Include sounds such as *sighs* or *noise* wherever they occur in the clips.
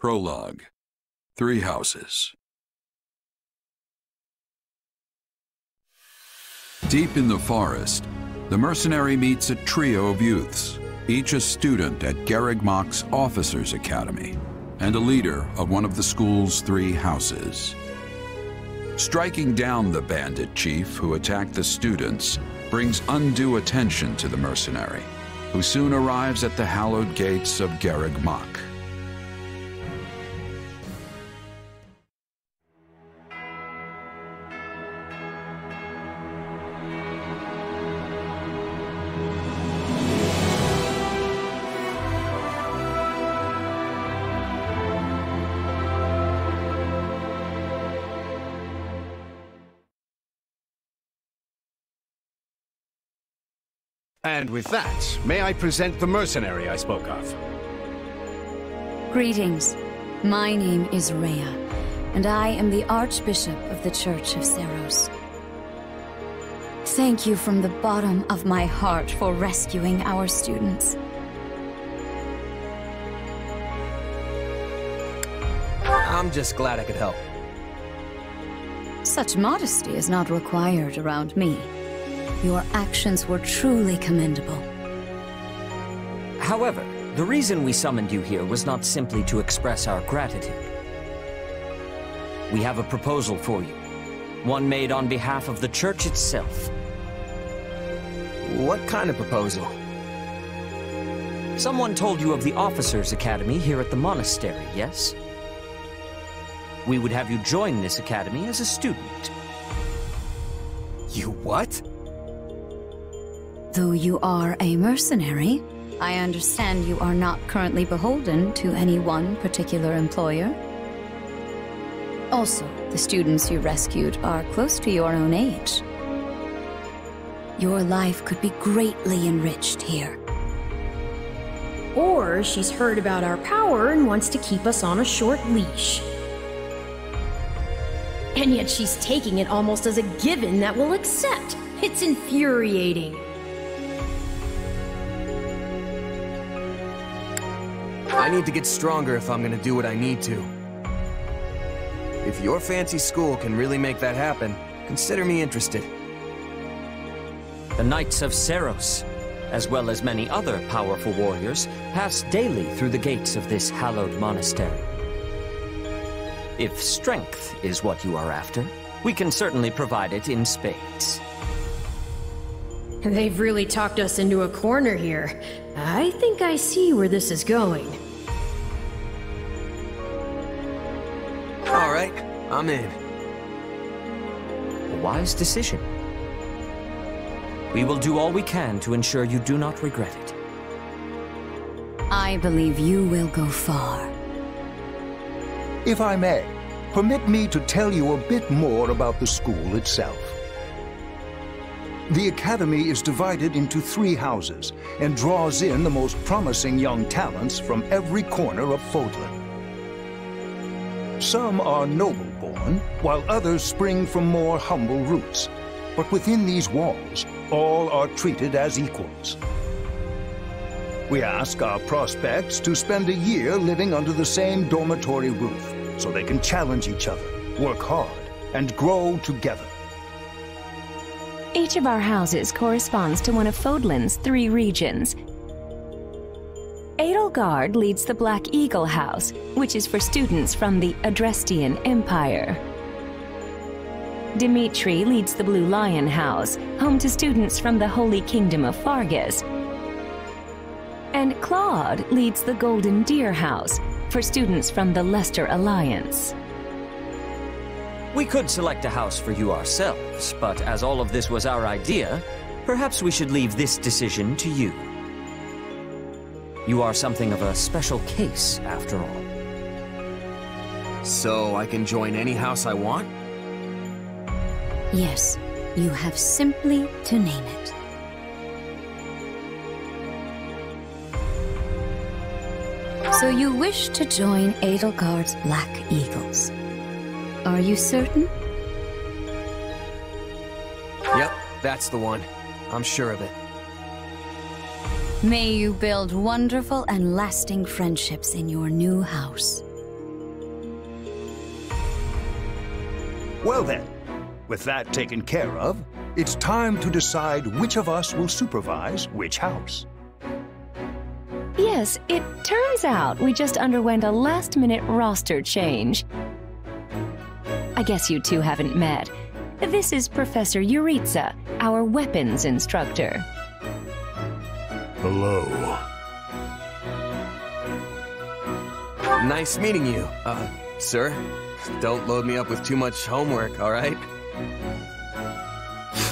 Prologue Three Houses. Deep in the forest, the mercenary meets a trio of youths, each a student at Garreg Mach's Officers Academy and a leader of one of the school's three houses. Striking down the bandit chief who attacked the students brings undue attention to the mercenary, who soon arrives at the hallowed gates of Garreg Mach. And with that, may I present the mercenary I spoke of? Greetings. My name is Rhea, and I am the Archbishop of the Church of Seiros. Thank you from the bottom of my heart for rescuing our students. I'm just glad I could help. Such modesty is not required around me. Your actions were truly commendable. However, the reason we summoned you here was not simply to express our gratitude. We have a proposal for you, one made on behalf of the Church itself. What kind of proposal? Someone told you of the Officers' Academy here at the monastery, yes? We would have you join this academy as a student. You what? Though you are a mercenary, I understand you are not currently beholden to any one particular employer. Also, the students you rescued are close to your own age. Your life could be greatly enriched here. Or she's heard about our power and wants to keep us on a short leash. And yet she's taking it almost as a given that we'll accept. It's infuriating. I need to get stronger if I'm gonna do what I need to. If your fancy school can really make that happen, consider me interested. The Knights of Seiros, as well as many other powerful warriors, pass daily through the gates of this hallowed monastery. If strength is what you are after, we can certainly provide it in spades. They've really talked us into a corner here. I think I see where this is going. All right, I'm in. A wise decision. We will do all we can to ensure you do not regret it. I believe you will go far. If I may, permit me to tell you a bit more about the school itself. The Academy is divided into three houses and draws in the most promising young talents from every corner of Fodlan. Some are noble-born, while others spring from more humble roots. But within these walls, all are treated as equals. We ask our prospects to spend a year living under the same dormitory roof, so they can challenge each other, work hard, and grow together. Each of our houses corresponds to one of Fodlan's three regions. Edelgard leads the Black Eagle House, which is for students from the Adrestian Empire. Dimitri leads the Blue Lion House, home to students from the Holy Kingdom of Faerghus. And Claude leads the Golden Deer House, for students from the Leicester Alliance. We could select a house for you ourselves, but as all of this was our idea, perhaps we should leave this decision to you. You are something of a special case, after all. So I can join any house I want? Yes, you have simply to name it. So you wish to join Edelgard's Black Eagles. Are you certain? Yep, that's the one. I'm sure of it. May you build wonderful and lasting friendships in your new house. Well then, with that taken care of, it's time to decide which of us will supervise which house. Yes, it turns out we just underwent a last-minute roster change. I guess you two haven't met. This is Professor Jeritza, our weapons instructor. Hello. Nice meeting you, uh, sir. Don't load me up with too much homework, all right?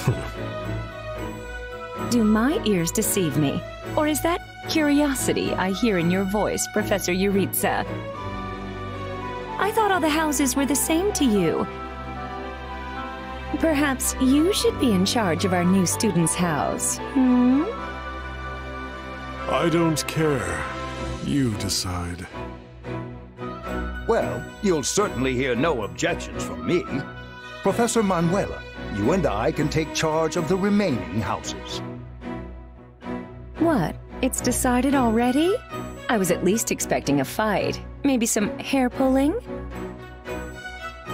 *laughs* Do my ears deceive me? Or is that curiosity I hear in your voice, Professor Jeritza? I thought all the houses were the same to you. Perhaps you should be in charge of our new student's house, hmm? I don't care. You decide. Well, you'll certainly hear no objections from me. Professor Manuela, you and I can take charge of the remaining houses. What? It's decided already? I was at least expecting a fight. Maybe some hair pulling?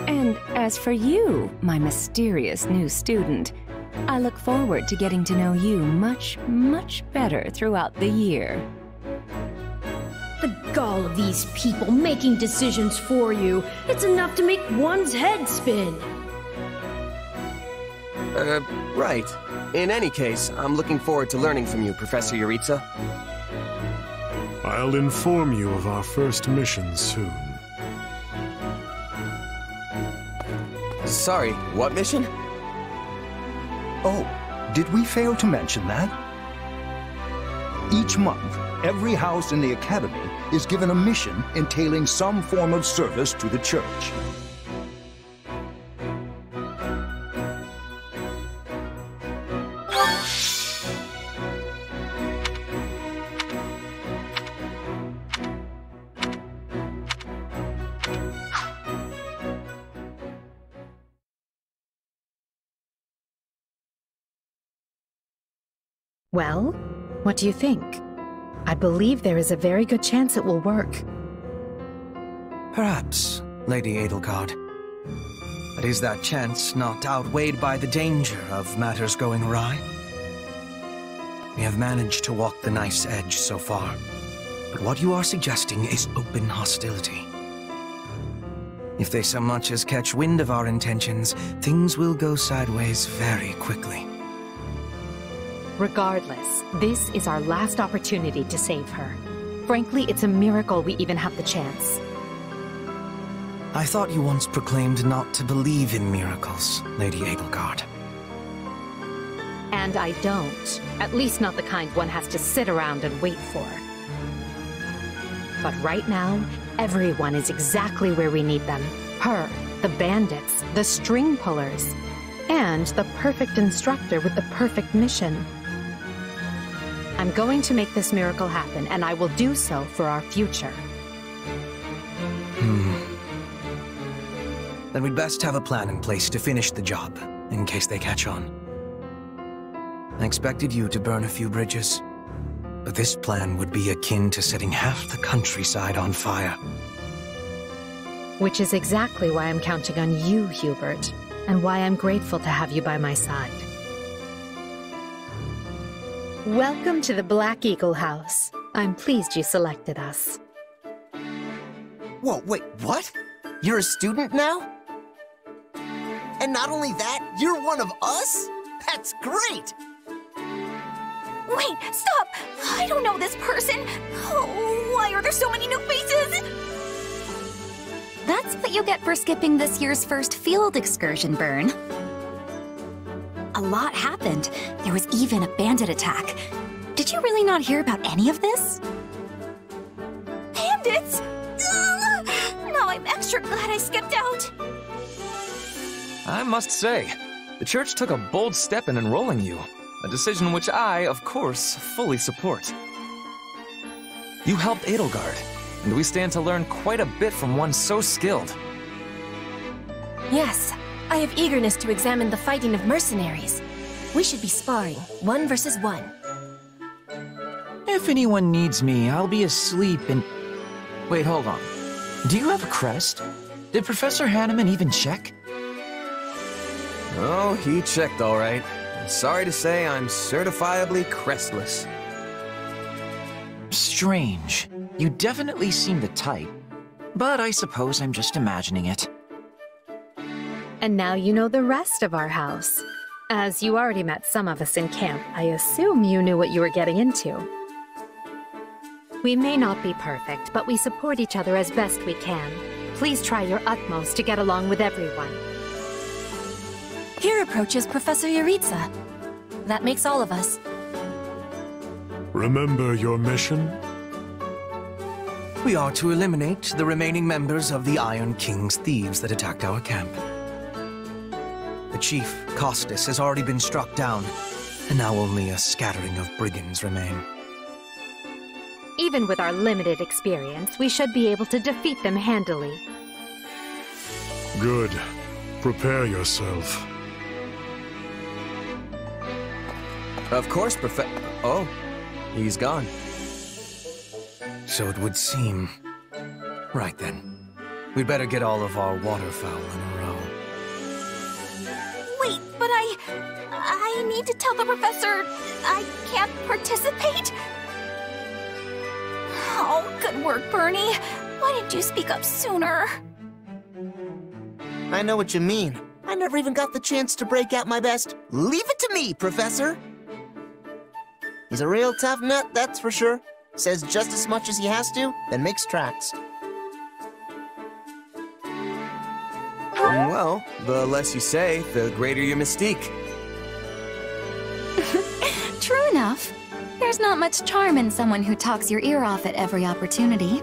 And as for you, my mysterious new student, I look forward to getting to know you much, much better throughout the year. The gall of these people making decisions for you. It's enough to make one's head spin. Uh, right. In any case, I'm looking forward to learning from you, Professor Jeritza. I'll inform you of our first mission soon. Sorry, what mission? Oh, did we fail to mention that? Each month, every house in the Academy is given a mission entailing some form of service to the Church. Well, what do you think? I believe there is a very good chance it will work. Perhaps, Lady Edelgard. But is that chance not outweighed by the danger of matters going awry? We have managed to walk the nice edge so far, but what you are suggesting is open hostility. If they so much as catch wind of our intentions, things will go sideways very quickly. Regardless, this is our last opportunity to save her. Frankly, it's a miracle we even have the chance. I thought you once proclaimed not to believe in miracles, Lady Edelgard. And I don't. At least not the kind one has to sit around and wait for. But right now, everyone is exactly where we need them. Her, the bandits, the string pullers, and the perfect instructor with the perfect mission. I'm going to make this miracle happen, and I will do so for our future. Hmm. Then we'd best have a plan in place to finish the job, in case they catch on. I expected you to burn a few bridges, but this plan would be akin to setting half the countryside on fire. Which is exactly why I'm counting on you, Hubert, and why I'm grateful to have you by my side. Welcome to the Black Eagle House. I'm pleased you selected us. Whoa, wait, what? You're a student now? And not only that, you're one of us? That's great! Wait, stop! I don't know this person! Oh, why are there so many new faces? That's what you get for skipping this year's first field excursion, Burn. A lot happened. There was even a bandit attack. Did you really not hear about any of this? Bandits! Ugh! Now I'm extra glad I skipped out. I must say, the church took a bold step in enrolling you, a decision which I, of course, fully support. You helped Edelgard, and we stand to learn quite a bit from one so skilled. Yes, I have eagerness to examine the fighting of mercenaries. We should be sparring, one versus one. If anyone needs me, I'll be asleep and... Wait, hold on. Do you have a crest? Did Professor Hanneman even check? Oh, he checked all right. Sorry to say, I'm certifiably crestless. Strange. You definitely seem the type. But I suppose I'm just imagining it. And now you know the rest of our house. As you already met some of us in camp, I assume you knew what you were getting into. We may not be perfect, but we support each other as best we can. Please try your utmost to get along with everyone. Here approaches Professor Jeritza. That makes all of us. Remember your mission? We are to eliminate the remaining members of the Iron King's thieves that attacked our camp. The chief, Costas, has already been struck down, and now only a scattering of brigands remain. Even with our limited experience, we should be able to defeat them handily. Good. Prepare yourself. Of course, Profe- Oh, he's gone. So it would seem. Right then. We'd better get all of our waterfowl in a row. I need to tell the professor I can't participate? Oh, good work, Bernie. Why didn't you speak up sooner? I know what you mean. I never even got the chance to break out my best. Leave it to me, Professor! He's a real tough nut, that's for sure. Says just as much as he has to, then makes tracks. Um, well, the less you say, the greater your mystique. *laughs* True enough. There's not much charm in someone who talks your ear off at every opportunity.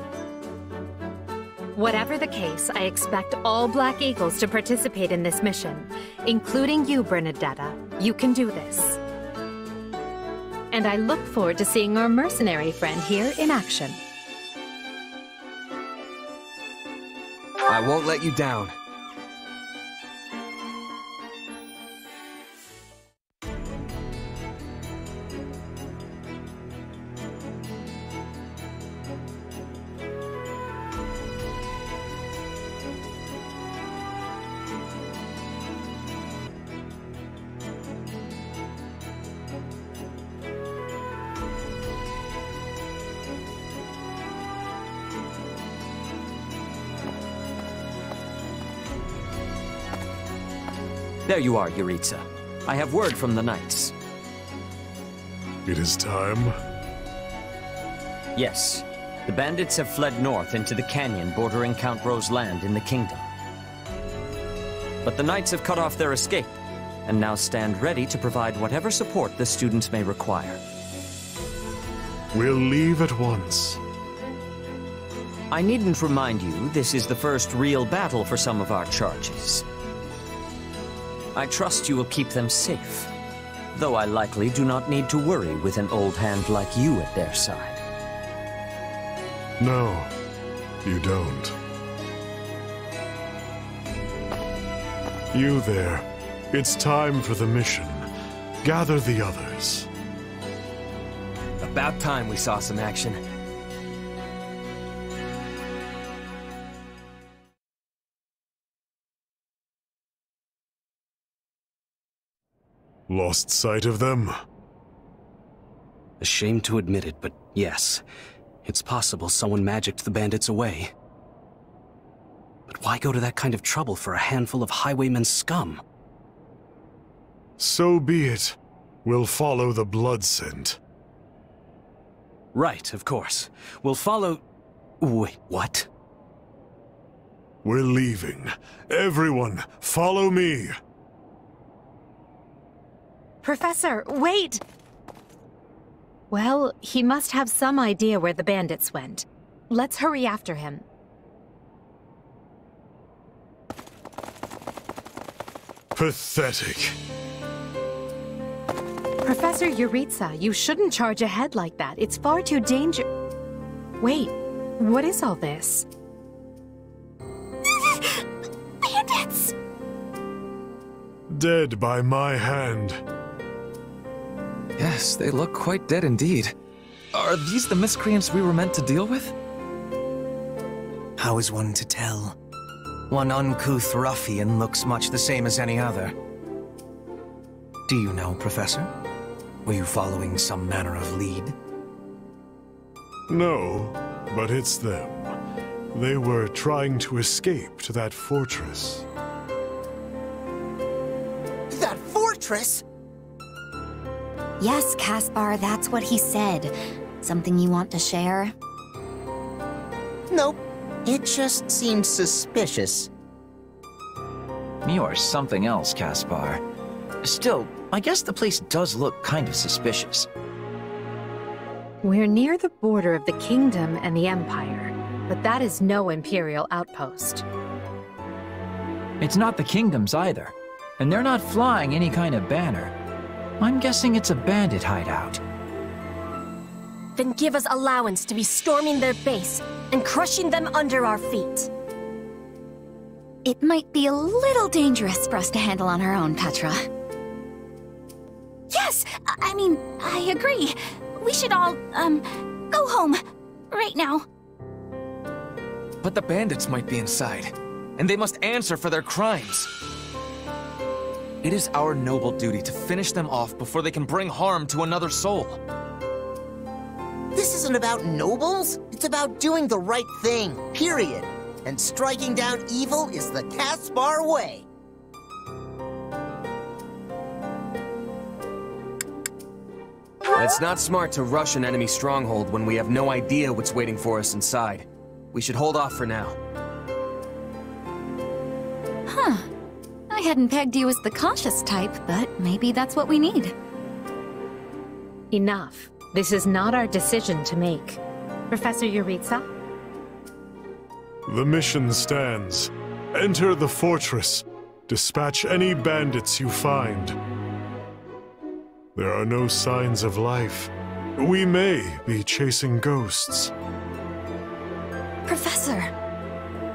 Whatever the case, I expect all Black Eagles to participate in this mission, including you, Bernadetta. You can do this. And I look forward to seeing our mercenary friend here in action. I won't let you down. There you are, Jeritza. I have word from the Knights. It is time. Yes. The bandits have fled north into the canyon bordering Count Rowe's land in the kingdom. But the Knights have cut off their escape, and now stand ready to provide whatever support the students may require. We'll leave at once. I needn't remind you, this is the first real battle for some of our charges. I trust you will keep them safe, though I likely do not need to worry with an old hand like you at their side. No, you don't. You there. It's time for the mission. Gather the others. About time we saw some action. Lost sight of them? Ashamed to admit it, but yes. It's possible someone magicked the bandits away. But why go to that kind of trouble for a handful of highwaymen scum? So be it. We'll follow the blood scent. Right, of course. We'll follow... Wait, what? We're leaving. Everyone, follow me! Professor, wait! Well, he must have some idea where the bandits went. Let's hurry after him. Pathetic. Professor Jeritza, you shouldn't charge ahead like that. It's far too danger- Wait, what is all this? *gasps* Bandits! Dead by my hand. Yes, they look quite dead indeed. Are these the miscreants we were meant to deal with? How is one to tell? One uncouth ruffian looks much the same as any other. Do you know, Professor? Were you following some manner of lead? No, but it's them. They were trying to escape to that fortress. That fortress? Yes, Caspar, that's what he said. Something you want to share? Nope. It just seemed suspicious. You're something else, Caspar. Still, I guess the place does look kind of suspicious. We're near the border of the kingdom and the empire, but that is no imperial outpost. It's not the kingdoms either, and they're not flying any kind of banner. I'm guessing it's a bandit hideout. Then give us allowance to be storming their base and crushing them under our feet. It might be a little dangerous for us to handle on our own, Petra. Yes! I I mean, I agree. We should all, um, go home. Right now. But the bandits might be inside, and they must answer for their crimes. It is our noble duty to finish them off before they can bring harm to another soul. This isn't about nobles. It's about doing the right thing, period. And striking down evil is the Caspar way. It's not smart to rush an enemy stronghold when we have no idea what's waiting for us inside. We should hold off for now. I hadn't pegged you as the cautious type, but maybe that's what we need. Enough. This is not our decision to make. Professor Jeritza? The mission stands. Enter the fortress. Dispatch any bandits you find. There are no signs of life. We may be chasing ghosts. Professor,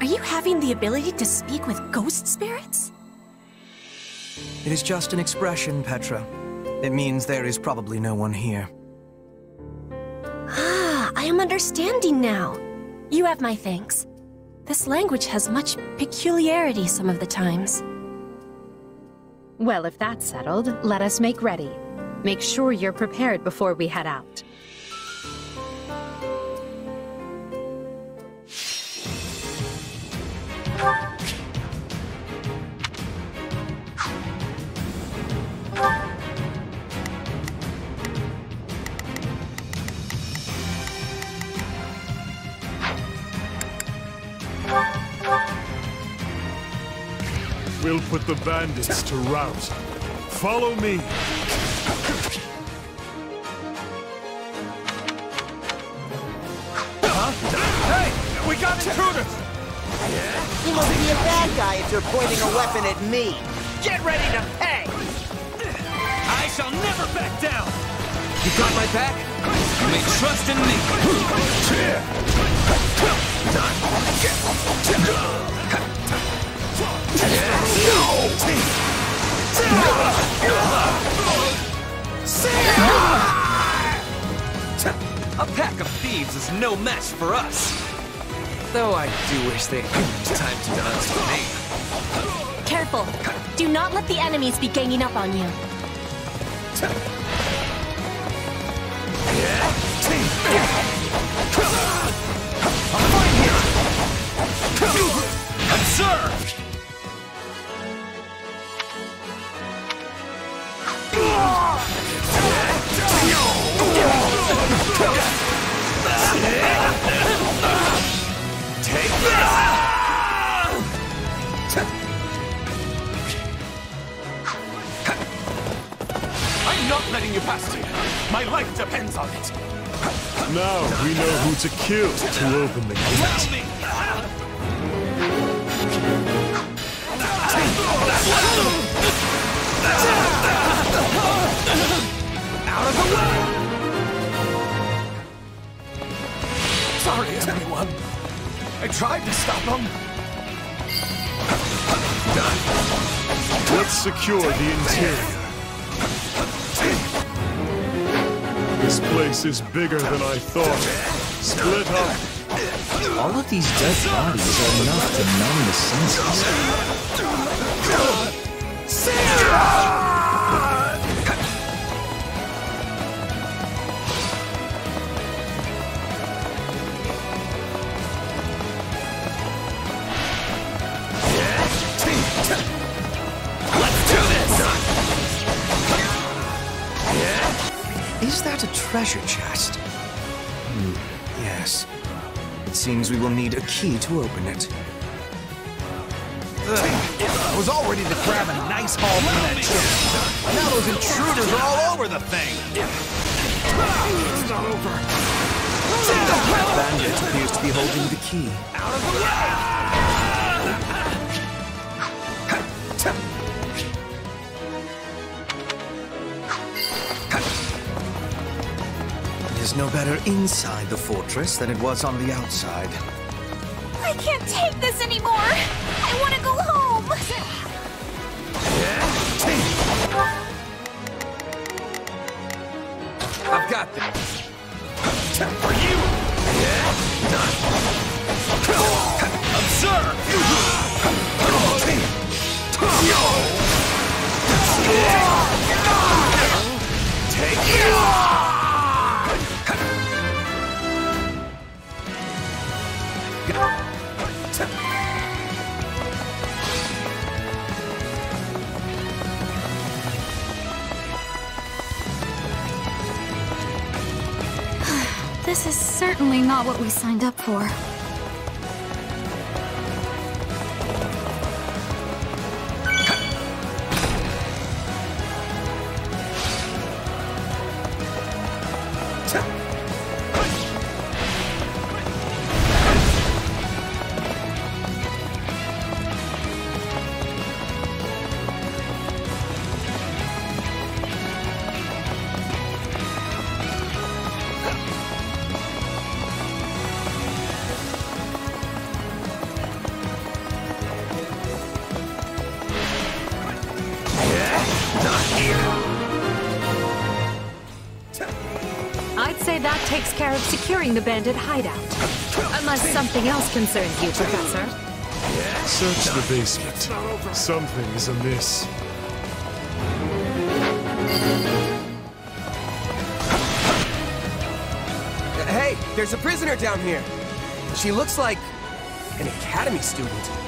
are you having the ability to speak with ghost spirits? It is just an expression, Petra. It means there is probably no one here. *gasps* Ah, I am understanding now. You have my thanks. This language has much peculiarity some of the times. Well, if that's settled, let us make ready. Make sure you're prepared before we head out. We'll put the bandits to rout. Follow me. Hey! We got intruders! You must be a bad guy if you're pointing a weapon at me. Get ready to pay! I shall never back down! You got my back? You may trust in me. A pack of thieves is no match for us. Though I do wish they had used time to dance for me. Careful. Do not let the enemies be ganging up on you. Observe! My life depends on it. Now we know who to kill to open the gate. Out of the way! Sorry, everyone. I tried to stop them. Let's secure the interior. This place is bigger than I thought. Split up. All of these dead bodies are enough to numb the senses. Treasure chest? Hmm, yes. It seems we will need a key to open it. I was all ready to grab a nice haul from that chest. Now those intruders are all over the thing. It's not over. That bandit appears to be holding the key. Out of the way! It is no better inside the fortress than it was on the outside. I can't take this anymore! I want to go home! I've got this. For you! Observe! Take it! Certainly not what we signed up for. Securing the bandit hideout. Unless something else concerns you, Professor. Search the basement. Something is amiss. Hey, there's a prisoner down here. She looks like an academy student.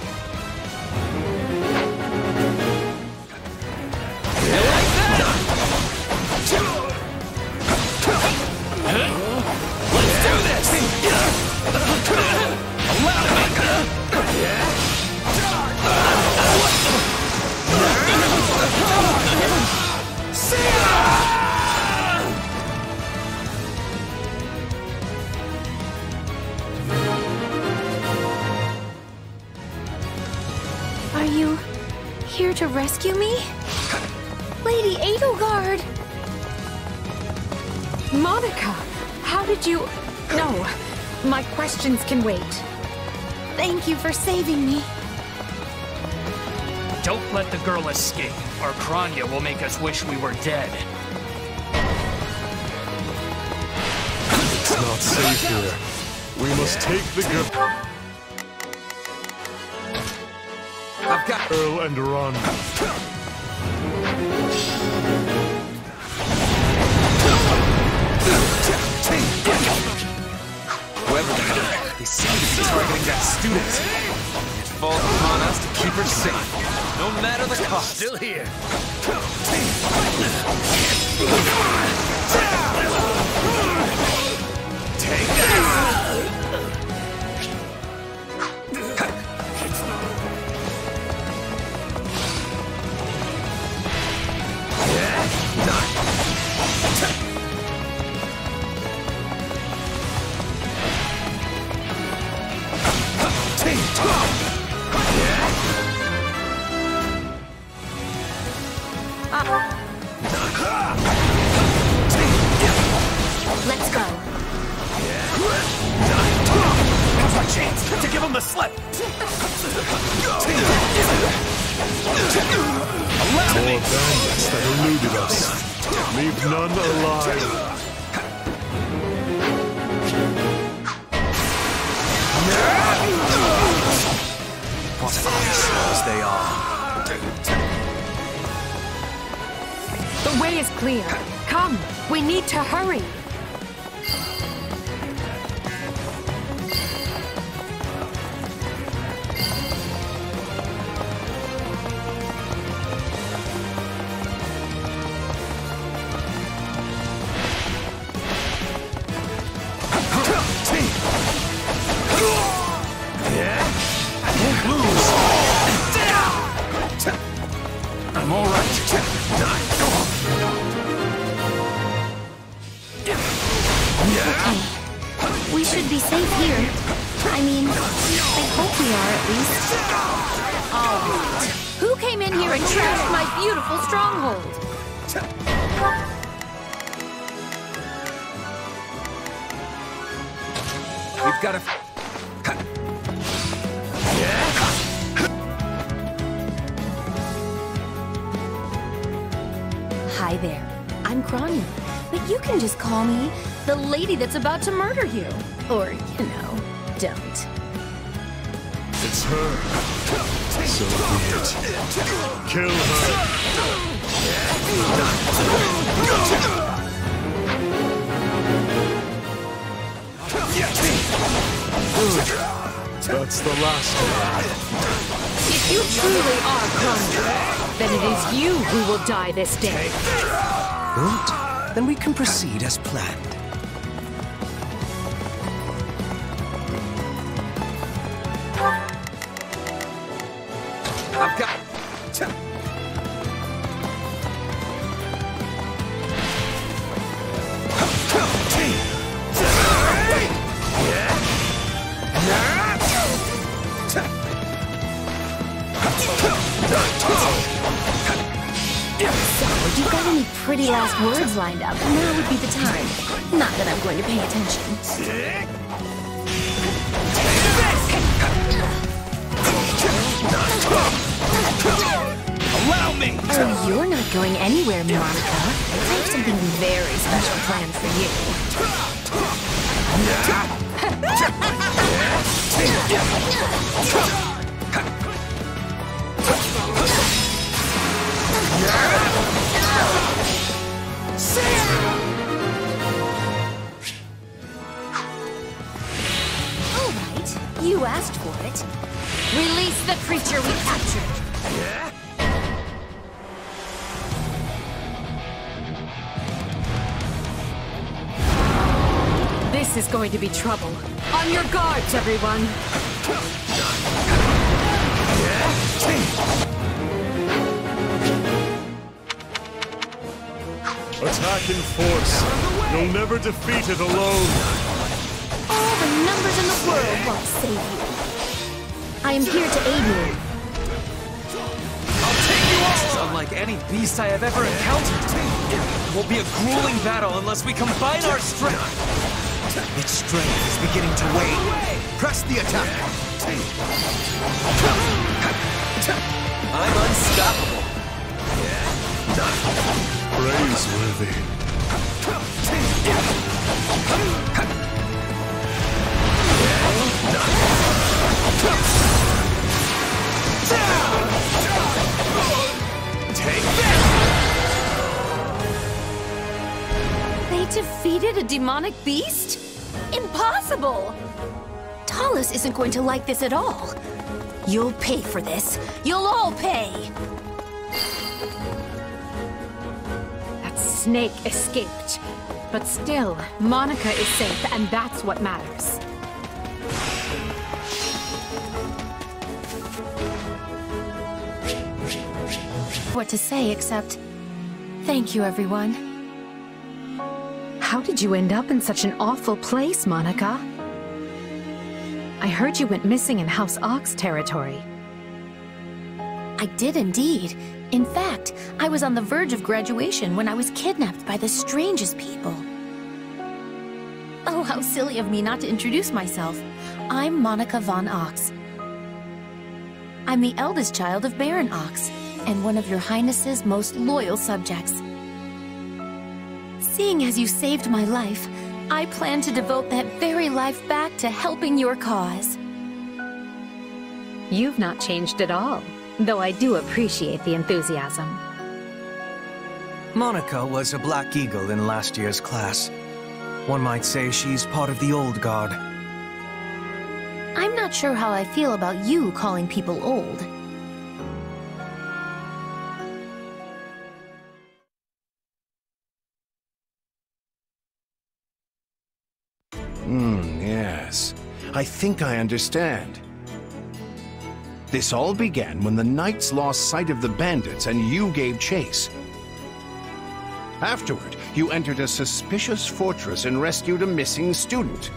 For saving me. Don't let the girl escape, or Kronya will make us wish we were dead. It's not safe here. We must take the girl. I've got Earl and Ron. They seem to be targeting that student. It falls upon us to keep her safe, no matter the cost. Still here. Take that! Let's go. Now's my chance to give him the slip! Allow More me! bandits that eluded us. Leave none alive. What eyesores they are. The way is clear. Come, we need to hurry. We've got to... Hi there. I'm Kronya, but you can just call me the lady that's about to murder you. Or, you know, don't. It's her. So be it. Kill her. That's the last one. If you truly are Kronya, then it is you who will die this day. Good. Then we can proceed as planned. Everyone. Attack in force. You'll never defeat it alone. All the numbers in the world won't save you. I am here to aid you. I'll take you on! This is unlike any beast I have ever encountered. It will be a grueling battle unless we combine our strength. Its strength is beginning to wane. Press the attack. I'm unstoppable. Praiseworthy. Take this! They defeated a demonic beast? Impossible! Thales isn't going to like this at all. You'll pay for this. You'll all pay! That snake escaped. But still, Monica is safe, and that's what matters. What to say except... Thank you, everyone. How did you end up in such an awful place, Monica? I heard you went missing in House Ochs territory. I did indeed. In fact, I was on the verge of graduation when I was kidnapped by the strangest people. Oh, how silly of me not to introduce myself. I'm Monica von Ochs. I'm the eldest child of Baron Ochs, and one of your highness's most loyal subjects. Seeing as you saved my life, I plan to devote that very life back to helping your cause. You've not changed at all, though I do appreciate the enthusiasm. Monica was a Black Eagle in last year's class. One might say she's part of the old guard. I'm not sure how I feel about you calling people old. Hmm, yes. I think I understand. This all began when the knights lost sight of the bandits and you gave chase. Afterward, you entered a suspicious fortress and rescued a missing student.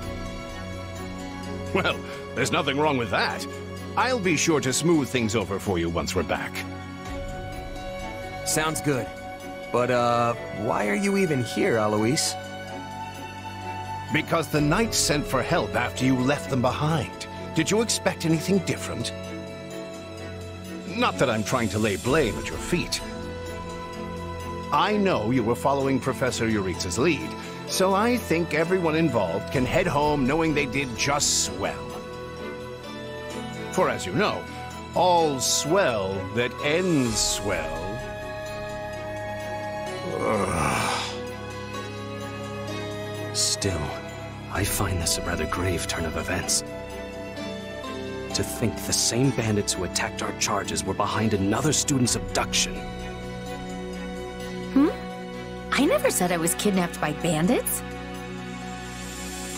Well, there's nothing wrong with that. I'll be sure to smooth things over for you once we're back. Sounds good. But, uh, why are you even here, Alois? Because the Knights sent for help after you left them behind. Did you expect anything different? Not that I'm trying to lay blame at your feet. I know you were following Professor Jeritza's lead, so I think everyone involved can head home knowing they did just swell. For as you know, all swell that ends swell. Still, I find this a rather grave turn of events. To think the same bandits who attacked our charges were behind another student's abduction. Hmm? I never said I was kidnapped by bandits.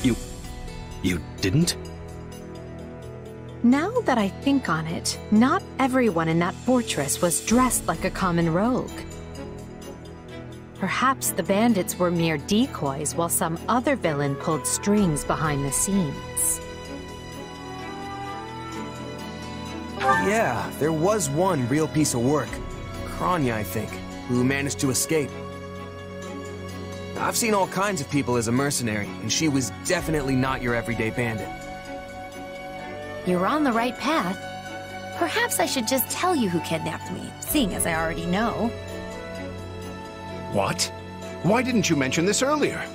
You... you didn't? Now that I think on it, not everyone in that fortress was dressed like a common rogue. Perhaps the bandits were mere decoys while some other villain pulled strings behind the scenes. Yeah, there was one real piece of work. Kronya, I think, who managed to escape. I've seen all kinds of people as a mercenary, and she was definitely not your everyday bandit. You're on the right path. Perhaps I should just tell you who kidnapped me, seeing as I already know. What? Why didn't you mention this earlier?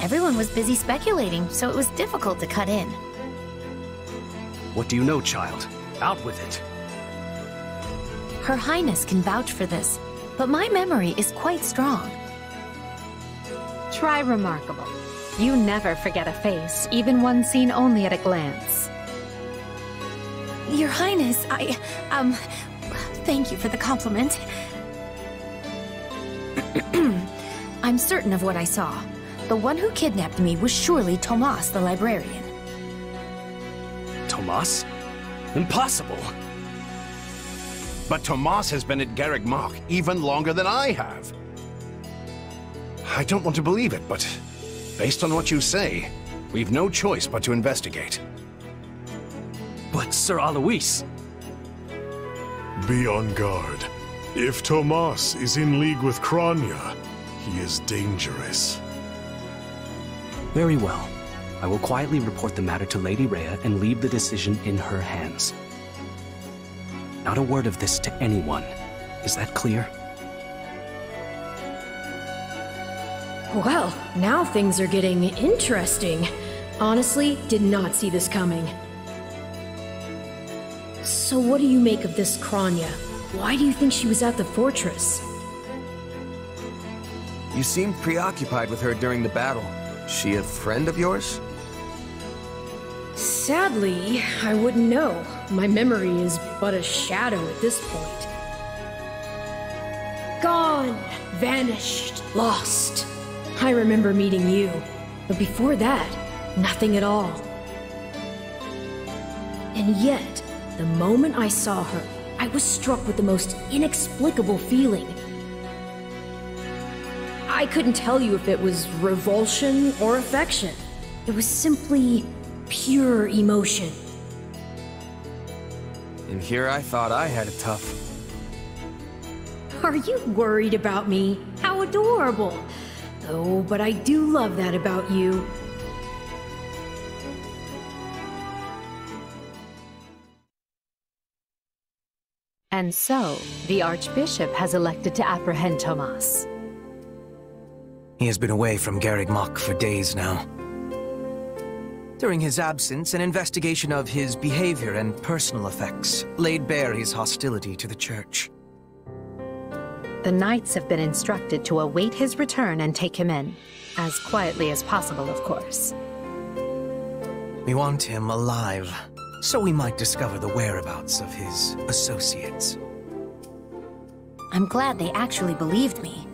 Everyone was busy speculating, so it was difficult to cut in. What do you know, child? Out with it. Her Highness can vouch for this, but my memory is quite strong. Try remarkable. You never forget a face, even one seen only at a glance. Your Highness, I, um, thank you for the compliment. *clears throat* I'm certain of what I saw. The one who kidnapped me was surely Tomas the librarian. Tomas? Impossible! But Tomas has been at Garreg Mach even longer than I have. I don't want to believe it, but based on what you say, we've no choice but to investigate. But Sir Alois... Be on guard. If Tomas is in league with Kronya, he is dangerous. Very well. I will quietly report the matter to Lady Rhea and leave the decision in her hands. Not a word of this to anyone. Is that clear? Well, now things are getting interesting. Honestly, did not see this coming. So what do you make of this Kronya? Why do you think she was at the fortress? You seemed preoccupied with her during the battle. She a friend of yours? Sadly, I wouldn't know. My memory is but a shadow at this point. Gone, vanished, lost. I remember meeting you, but before that, nothing at all. And yet, the moment I saw her, I was struck with the most inexplicable feeling. I couldn't tell you if it was revulsion or affection. It was simply pure emotion. And here I thought I had it tough. Are you worried about me? How adorable! Oh, but I do love that about you. And so, the Archbishop has elected to apprehend Tomas. He has been away from Garreg Mach for days now. During his absence, an investigation of his behavior and personal effects laid bare his hostility to the Church. The Knights have been instructed to await his return and take him in. As quietly as possible, of course. We want him alive, so we might discover the whereabouts of his associates. I'm glad they actually believed me.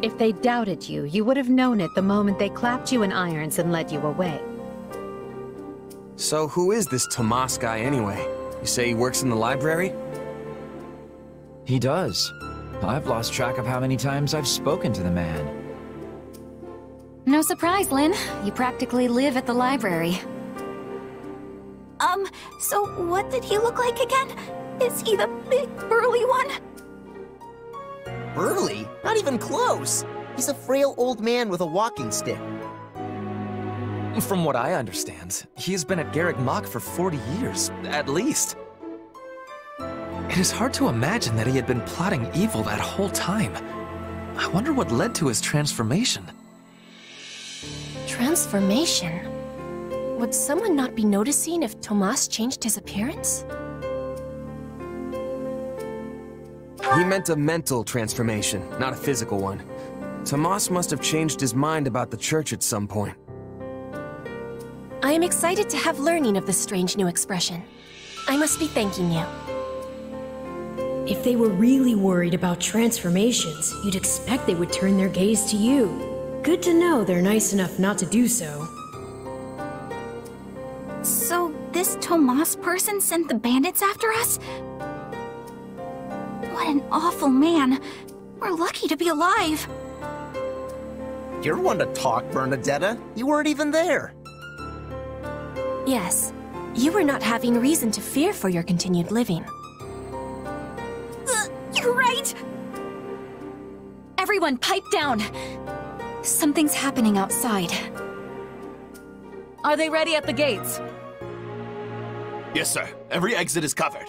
If they doubted you, you would have known it the moment they clapped you in irons and led you away. So who is this Tomas guy anyway? You say he works in the library? He does. I've lost track of how many times I've spoken to the man. No surprise, Lin. You practically live at the library. So what did he look like again? Is he the big burly one? Burly? Not even close. He's a frail old man with a walking stick. From what I understand, he's been at Garreg Mach for 40 years, at least. It is hard to imagine that he had been plotting evil that whole time. I wonder what led to his transformation. Transformation? Would someone not be noticing if Tomas changed his appearance? He meant a mental transformation, not a physical one. Tomas must have changed his mind about the church at some point. I am excited to have learning of this strange new expression. I must be thanking you. If they were really worried about transformations, you'd expect they would turn their gaze to you. Good to know they're nice enough not to do so. So, this Tomas person sent the bandits after us? What an awful man. We're lucky to be alive. You're one to talk, Bernadetta. You weren't even there. Yes, you were not having reason to fear for your continued living. Uh, you're right! Everyone, pipe down. Something's happening outside. Are they ready at the gates? Yes, sir. Every exit is covered.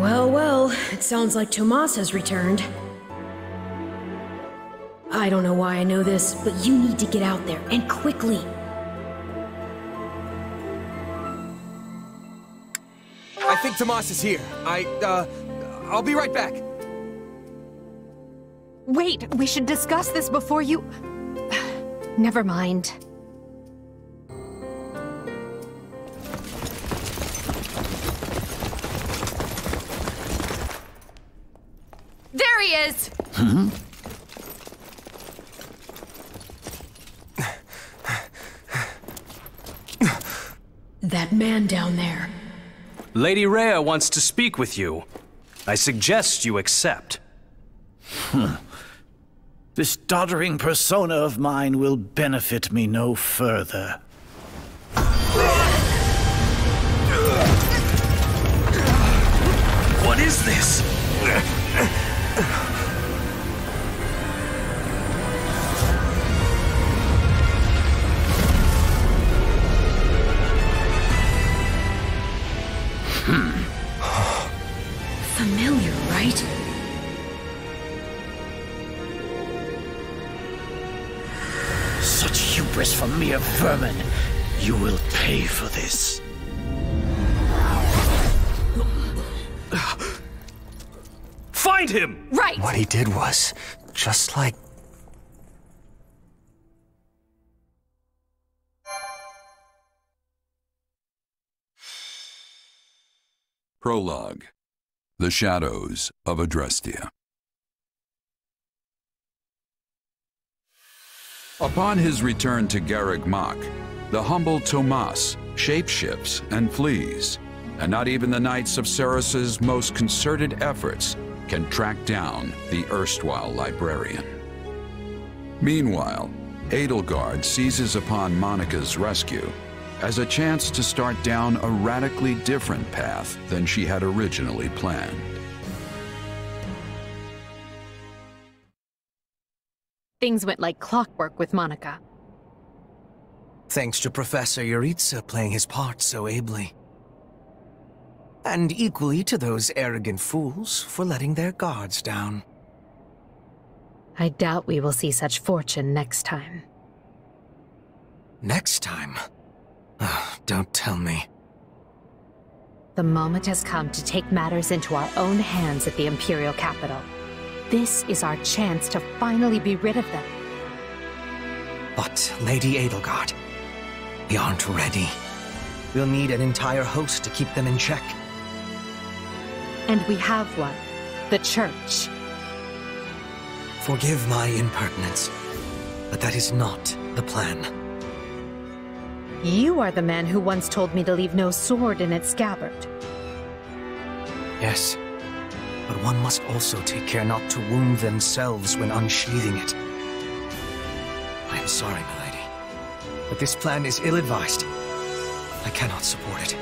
Well, well, it sounds like Tomas has returned. I don't know why I know this, but you need to get out there, and quickly. I think Tomas is here. I, uh, I'll be right back. Wait, we should discuss this before you... *sighs* Never mind. Is! Hmm? That man down there. Lady Rhea wants to speak with you. I suggest you accept. Hmm. This doddering persona of mine will benefit me no further. What is this? Hubris from mere vermin. You will pay for this. Find him! Right! What he did was just like. Prologue The Shadows of Adrestia. Upon his return to Garreg Mach, the humble Tomas shapeshifts and flees, and not even the Knights of Seiros's most concerted efforts can track down the erstwhile librarian. Meanwhile, Edelgard seizes upon Monica's rescue as a chance to start down a radically different path than she had originally planned. Things went like clockwork with Monica. Thanks to Professor Jeritza playing his part so ably. And equally to those arrogant fools for letting their guards down. I doubt we will see such fortune next time. Next time? Oh, don't tell me. The moment has come to take matters into our own hands at the Imperial capital. This is our chance to finally be rid of them. But, Lady Edelgard, we aren't ready. We'll need an entire host to keep them in check. And we have one. The Church. Forgive my impertinence, but that is not the plan. You are the man who once told me to leave no sword in its scabbard. Yes, but one must also take care not to wound themselves when unsheathing it. I am sorry, milady, but this plan is ill-advised. I cannot support it.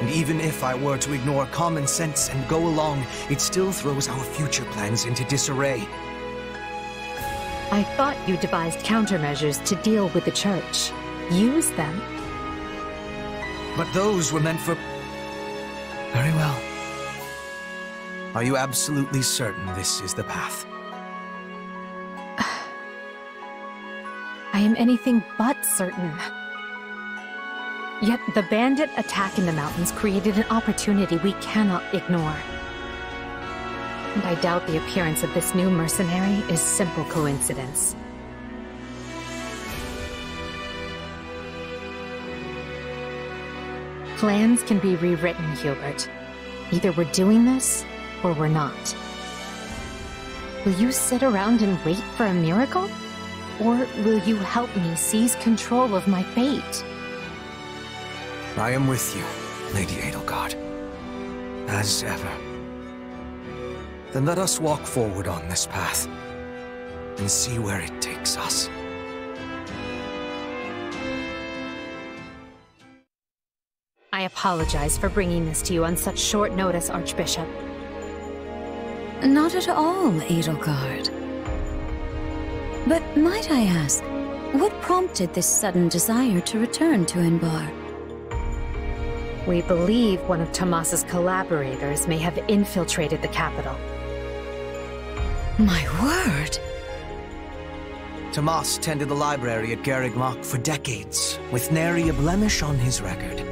And even if I were to ignore common sense and go along, it still throws our future plans into disarray. I thought you devised countermeasures to deal with the Church. Use them. But those were meant for... Very well. Are you absolutely certain this is the path? *sighs* I am anything but certain. Yet the bandit attack in the mountains created an opportunity we cannot ignore. And I doubt the appearance of this new mercenary is simple coincidence. Plans can be rewritten, Hubert. Either we're doing this, or we're not. Will you sit around and wait for a miracle? Or will you help me seize control of my fate? I am with you, Lady Edelgard. As ever. Then let us walk forward on this path, and see where it takes us. I apologize for bringing this to you on such short notice, Archbishop. Not at all, Edelgard. But might I ask, what prompted this sudden desire to return to Enbar? We believe one of Tomas's collaborators may have infiltrated the capital. My word! Tomas tended the library at Garreg Mach for decades, with nary a blemish on his record.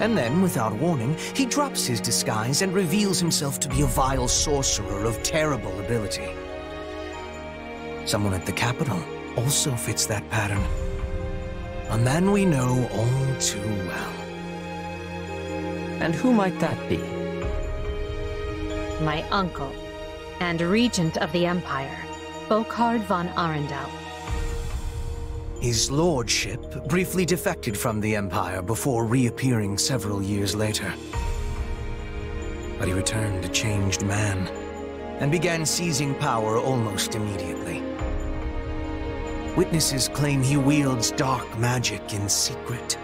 And then, without warning, he drops his disguise and reveals himself to be a vile sorcerer of terrible ability. Someone at the capital also fits that pattern. A man we know all too well. And who might that be? My uncle, and regent of the Empire, Volkard von Arundel. His lordship briefly defected from the Empire before reappearing several years later. But he returned a changed man, and began seizing power almost immediately. Witnesses claim he wields dark magic in secret,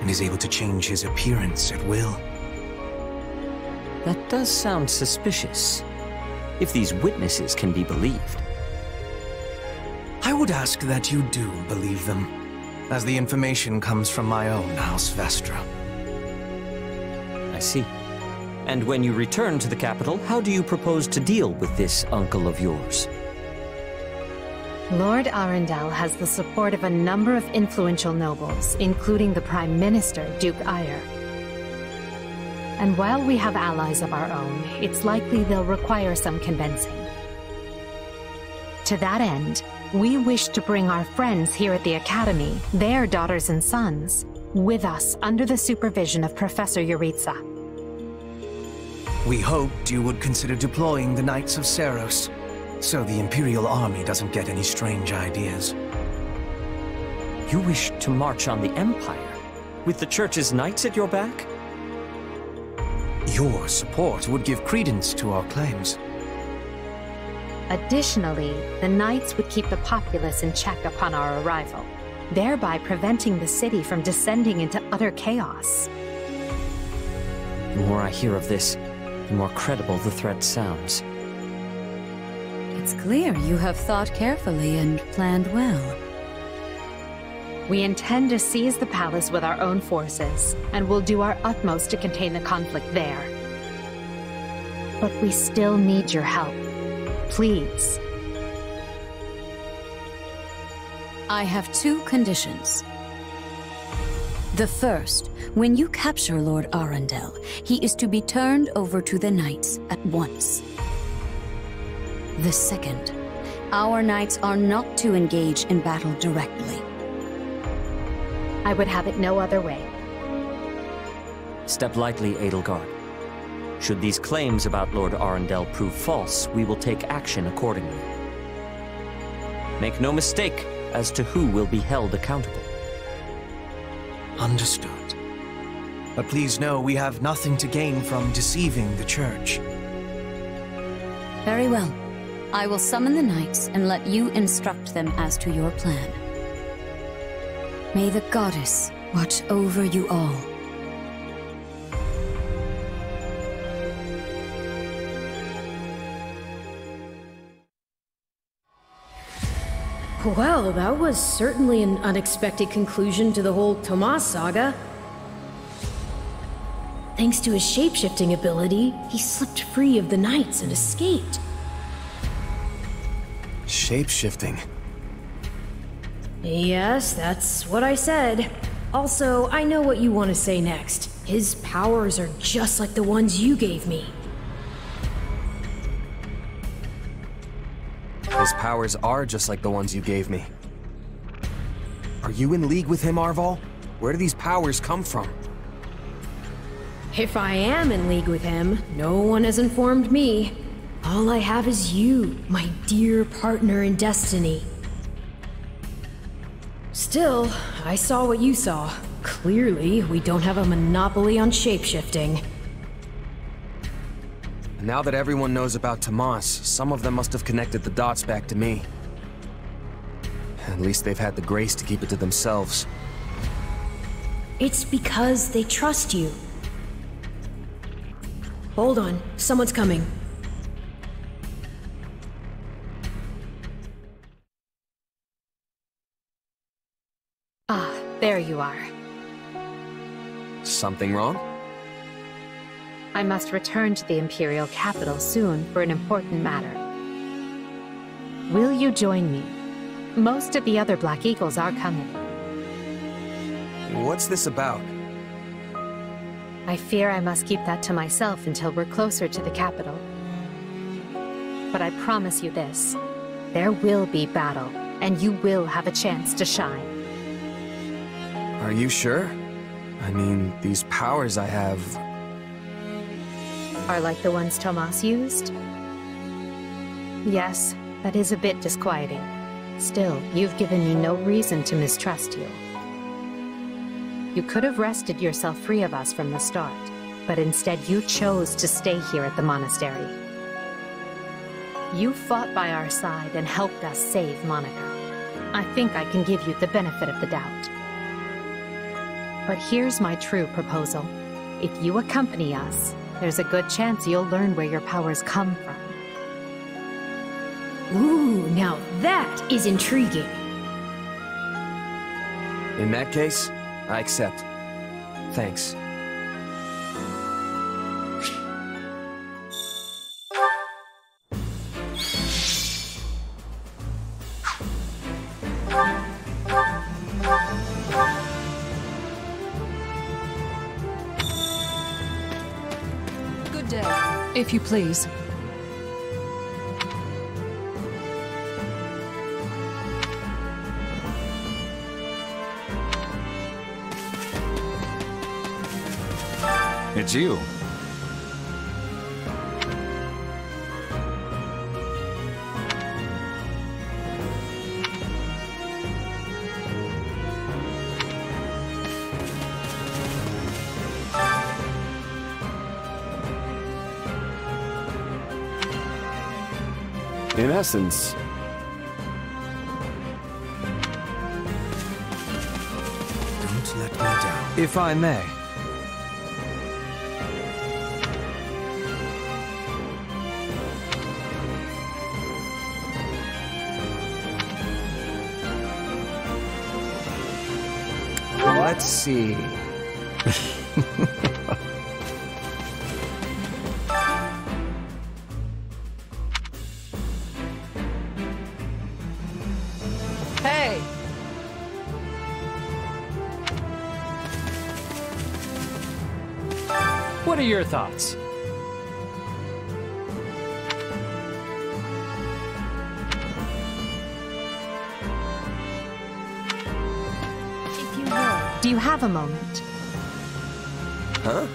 and is able to change his appearance at will. That does sound suspicious, if these witnesses can be believed. I would ask that you do believe them, as the information comes from my own House Vestra. I see. And when you return to the capital, how do you propose to deal with this uncle of yours? Lord Arundel has the support of a number of influential nobles, including the Prime Minister, Duke Aegir. And while we have allies of our own, it's likely they'll require some convincing. To that end, we wish to bring our friends here at the Academy, their daughters and sons, with us under the supervision of Professor Jeritza. We hoped you would consider deploying the Knights of Seiros, so the Imperial Army doesn't get any strange ideas. You wish to march on the Empire, with the Church's knights at your back? Your support would give credence to our claims. Additionally, the Knights would keep the populace in check upon our arrival, thereby preventing the city from descending into utter chaos. The more I hear of this, the more credible the threat sounds. It's clear you have thought carefully and planned well. We intend to seize the palace with our own forces, and will do our utmost to contain the conflict there. But we still need your help. Please. I have two conditions. The first, when you capture Lord Arundel, he is to be turned over to the Knights at once. The second, our Knights are not to engage in battle directly. I would have it no other way. Step lightly, Edelgard. Should these claims about Lord Arundel prove false, we will take action accordingly. Make no mistake as to who will be held accountable. Understood. But please know we have nothing to gain from deceiving the Church. Very well. I will summon the Knights and let you instruct them as to your plan. May the Goddess watch over you all. Well, that was certainly an unexpected conclusion to the whole Tomas saga. Thanks to his shapeshifting ability, he slipped free of the Knights and escaped. Shape-shifting. Yes, that's what I said. Also, I know what you want to say next. His powers are just like the ones you gave me. His powers are just like the ones you gave me. Are you in league with him, Arval? Where do these powers come from? If I am in league with him, no one has informed me. All I have is you, my dear partner in destiny. Still, I saw what you saw. Clearly, we don't have a monopoly on shapeshifting. Now that everyone knows about Tomas, some of them must have connected the dots back to me. At least they've had the grace to keep it to themselves. It's because they trust you. Hold on, someone's coming. Ah, there you are. Something wrong? I must return to the Imperial capital soon for an important matter. Will you join me? Most of the other Black Eagles are coming. What's this about? I fear I must keep that to myself until we're closer to the capital. But I promise you this. There will be battle, and you will have a chance to shine. Are you sure? I mean, these powers I have... Are like the ones Tomas used? Yes, that is a bit disquieting. Still, you've given me no reason to mistrust you. You could have wrested yourself free of us from the start, but instead you chose to stay here at the monastery. You fought by our side and helped us save Monica. I think I can give you the benefit of the doubt. But here's my true proposal. If you accompany us, there's a good chance you'll learn where your powers come from. Ooh, now that is intriguing. In that case, I accept. Thanks. If you please. It's you. In essence, Don't let me down. If I may. Let's see. *laughs* your thoughts? If you will, do you have a moment? Huh?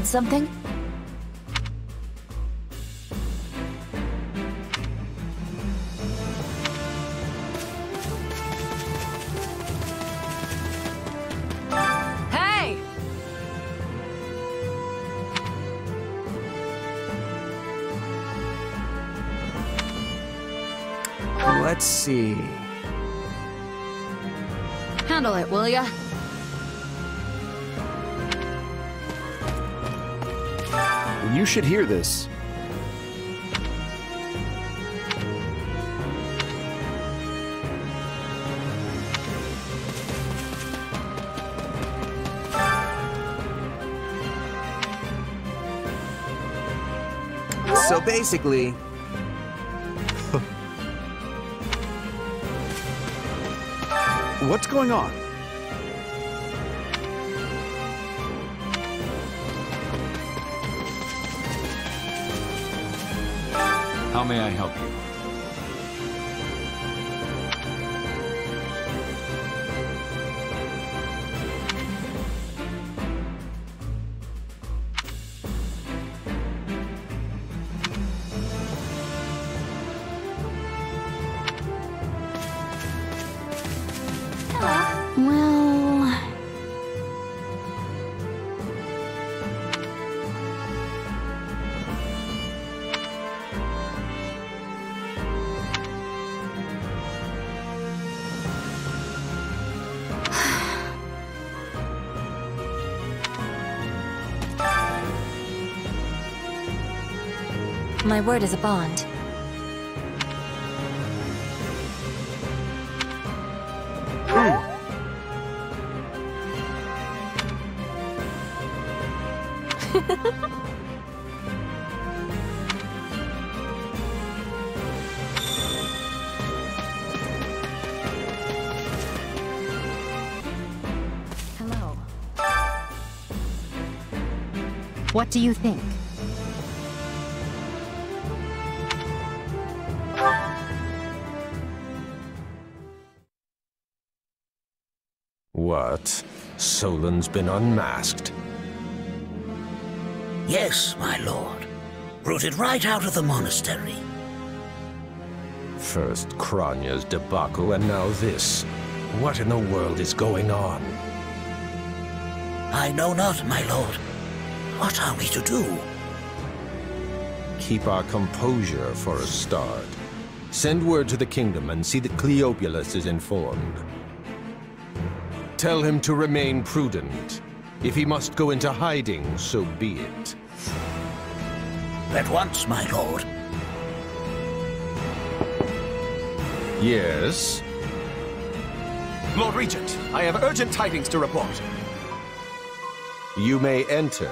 Need something? Hey! Let's see. Handle it, will ya? You should hear this. So basically, *laughs* What's going on? May I help you? My word is a bond. Hmm. *laughs* Hello. What do you think? Been unmasked? Yes, my lord. Rooted right out of the monastery. First Kronya's debacle and now this. What in the world is going on? I know not, my lord. What are we to do? Keep our composure for a start. Send word to the kingdom and see that Cleobulus is informed. Tell him to remain prudent. If he must go into hiding, so be it. At once, my lord. Yes? Lord Regent, I have urgent tidings to report. You may enter.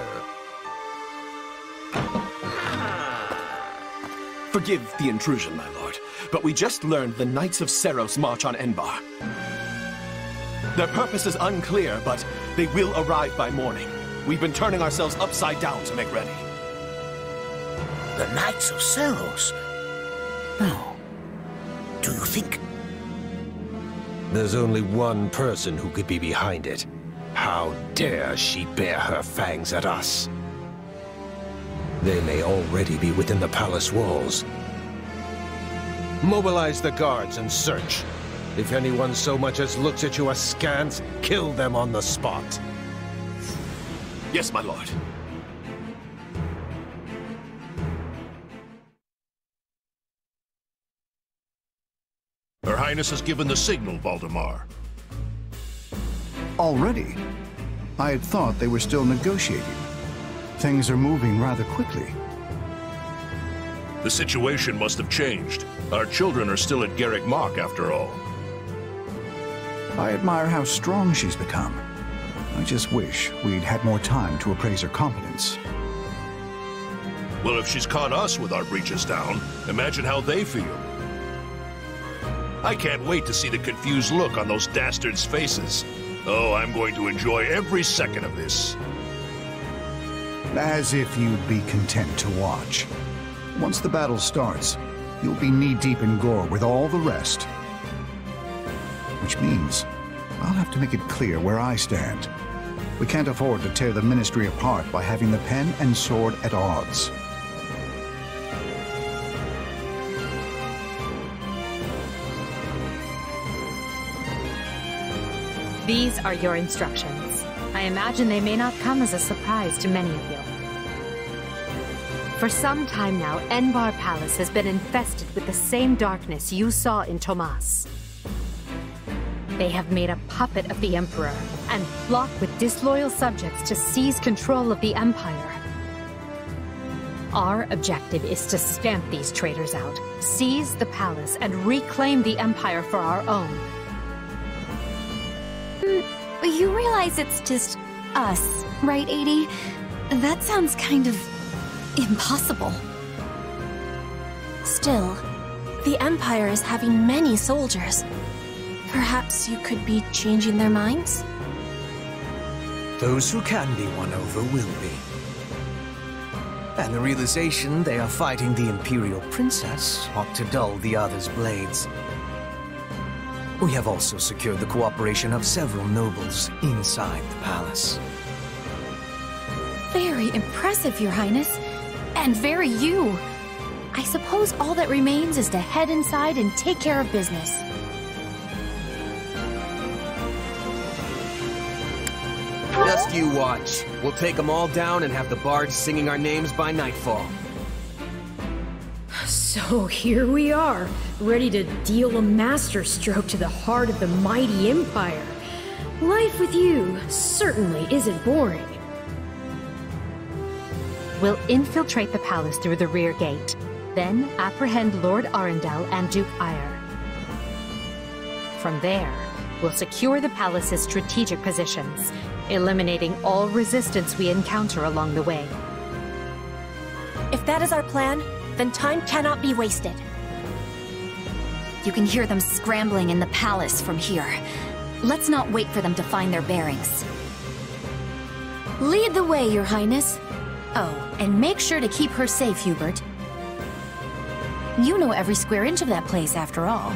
Forgive the intrusion, my lord, but we just learned the Knights of Seiros march on Enbar. Their purpose is unclear, but they will arrive by morning. We've been turning ourselves upside down to make ready. The Knights of Seiros? No. Do you think... There's only one person who could be behind it. How dare she bare her fangs at us? They may already be within the palace walls. Mobilize the guards and search. If anyone so much as looks at you askance, kill them on the spot. Yes, my lord. Her Highness has given the signal, Valdemar. Already? I had thought they were still negotiating. Things are moving rather quickly. The situation must have changed. Our children are still at Garreg Mach, after all. I admire how strong she's become. I just wish we'd had more time to appraise her competence. Well, if she's caught us with our breeches down, imagine how they feel. I can't wait to see the confused look on those dastards' faces. Oh, I'm going to enjoy every second of this. As if you'd be content to watch. Once the battle starts, you'll be knee-deep in gore with all the rest. Which means I'll have to make it clear where I stand. We can't afford to tear the Ministry apart by having the pen and sword at odds. These are your instructions. I imagine they may not come as a surprise to many of you. For some time now, Enbar Palace has been infested with the same darkness you saw in Tomas. They have made a puppet of the Emperor and plot with disloyal subjects to seize control of the Empire. Our objective is to stamp these traitors out, seize the palace, and reclaim the Empire for our own. Mm, you realize it's just us, right, Edie? That sounds kind of impossible. Still, the Empire is having many soldiers. Perhaps you could be changing their minds? Those who can be won over will be. And the realization they are fighting the Imperial Princess ought to dull the others' blades. We have also secured the cooperation of several nobles inside the palace. Very impressive, Your Highness. And very you. I suppose all that remains is to head inside and take care of business. Just you watch. We'll take them all down and have the bards singing our names by nightfall. So here we are, ready to deal a masterstroke to the heart of the mighty Empire. Life with you certainly isn't boring. We'll infiltrate the palace through the rear gate, then apprehend Lord Arundel and Duke Aegir. From there, we'll secure the palace's strategic positions, eliminating all resistance we encounter along the way. If that is our plan, then time cannot be wasted. You can hear them scrambling in the palace from here. Let's not wait for them to find their bearings. Lead the way, Your Highness. Oh, and make sure to keep her safe, Hubert. You know every square inch of that place, after all.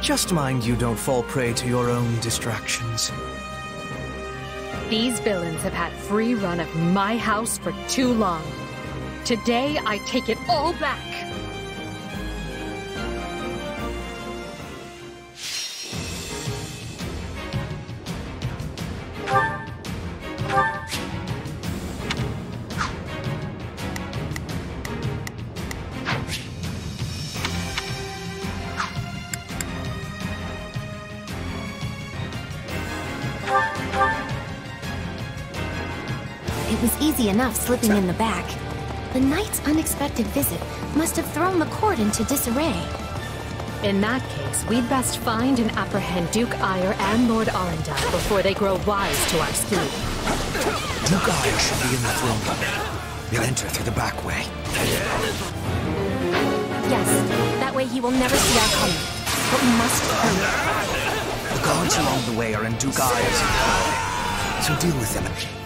Just mind you don't fall prey to your own distractions. These villains have had free run of my house for too long. Today, I take it all back. Easy enough slipping in the back. The knight's unexpected visit must have thrown the court into disarray. In that case, we'd best find and apprehend Duke Aegir and Lord Arundel before they grow wise to our scheme. Duke Aegir should be in the throne room. We'll enter through the back way. Yes, that way he will never see our coming. But we must hurry. The guards along the way are in Duke Aegir's employ, so deal with them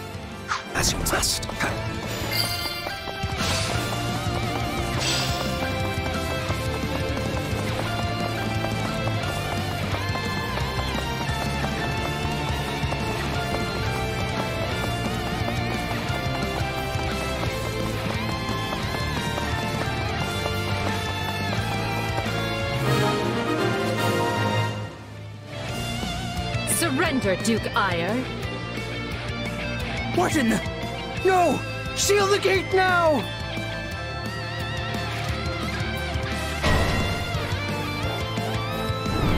as you must. Surrender, Duke Aegir. What in the... No! Seal the gate now!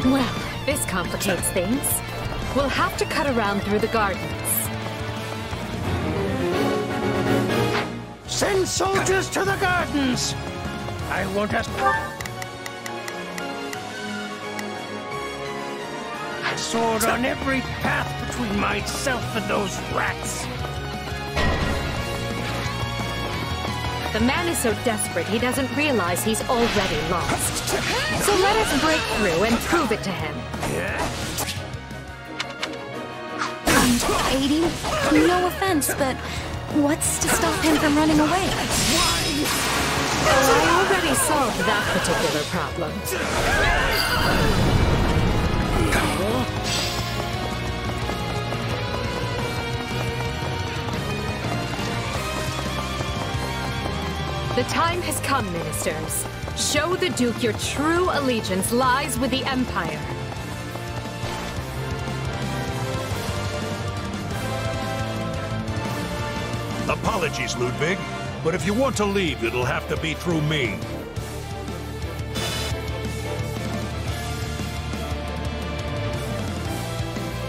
Well, this complicates things. We'll have to cut around through the gardens. Send soldiers to the gardens! I won't ask... I sword on every path between myself and those rats! The man is so desperate he doesn't realize he's already lost. So let us break through and prove it to him. Aiding? No offense, but what's to stop him from running away? I already solved that particular problem. The time has come, ministers. Show the Duke your true allegiance lies with the Empire. Apologies, Ludwig, but if you want to leave, it'll have to be through me.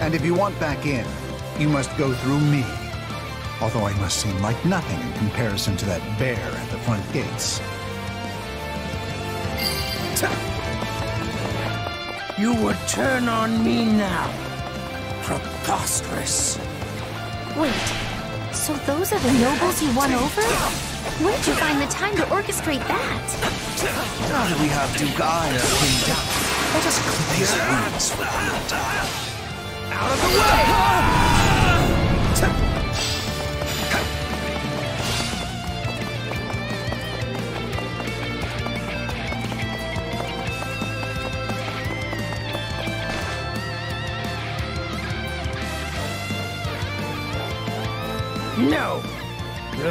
And if you want back in, you must go through me. Although I must seem like nothing in comparison to that bear at the front gates. You would turn on me now. Preposterous. Wait, so those are the nobles you won over? Where'd you find the time to orchestrate that? Now that we have Duke Aegir pinned down, let us clip his wounds for good. Out of the way!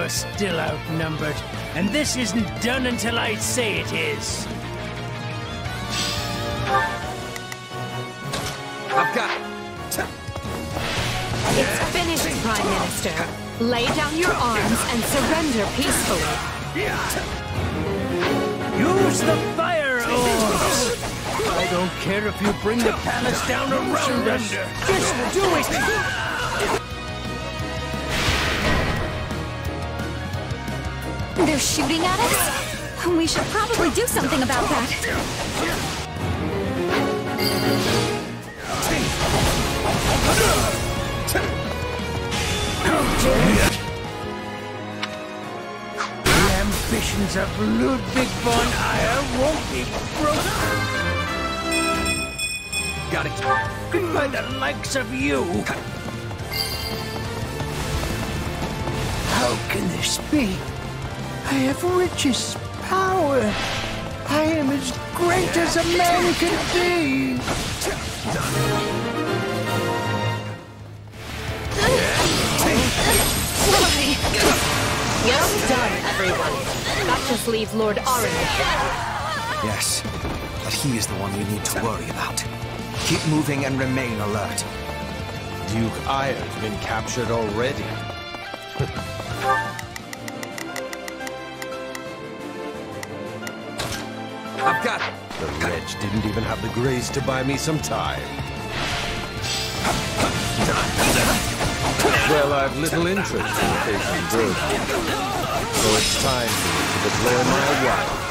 You're still outnumbered, and this isn't done until I say it is. I've got... It's finished, Prime Minister. Lay down your arms and surrender peacefully. Use the fire orbs! I don't care if you bring the palace down around us. Just do it! They're shooting at us? We should probably do something about that. The ambitions of Ludwig von Aegir won't be broken. Got it. By the likes of you. How can this be? I have riches, power. I am as great as a man can be. Well done, everyone. That just leaves Lord Arundel. Yes, but he is the one we need to worry about. Keep moving and remain alert. Duke Aegir's been captured already. Didn't even have the grace to buy me some time. Well, I've little interest in facing Broden. So it's time to deploy my wildcard.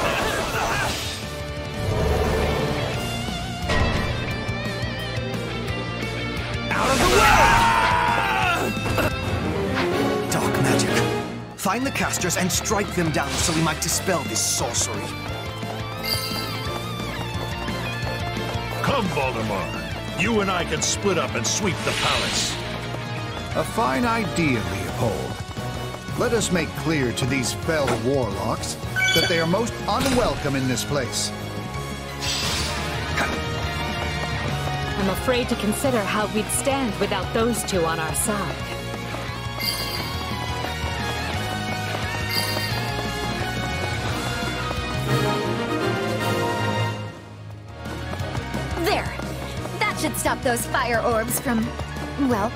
Out of the way! Dark magic. Find the casters and strike them down so we might dispel this sorcery. Come, Valdemar. You and I can split up and sweep the palace. A fine idea, Leopold. Let us make clear to these fell warlocks that they are most unwelcome in this place. I'm afraid to consider how we'd stand without those two on our side. Stop those fire orbs from, well,